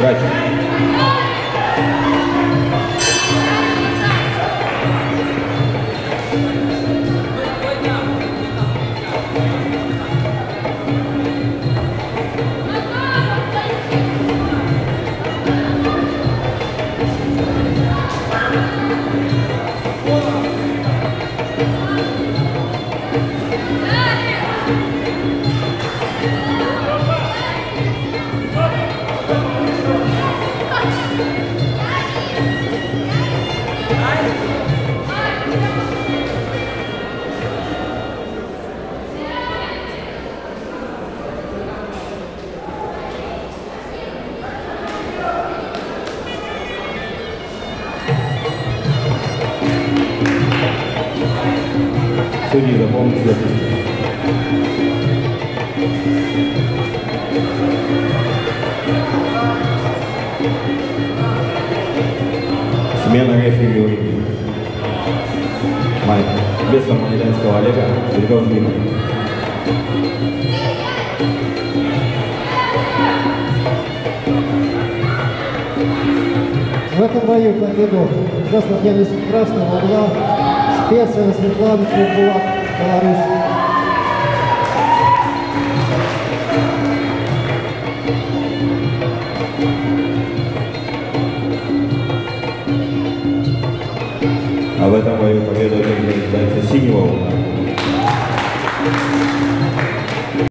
Right. Судьи, заполните запись. Смена рефери. Майк. Без Манилянского Олега. Берегов Дмитрий. В этом бою победу красно-пьянист красного угла Специя Светлана Кулак, Беларусь. А в этом бою победу одерживает синего угла.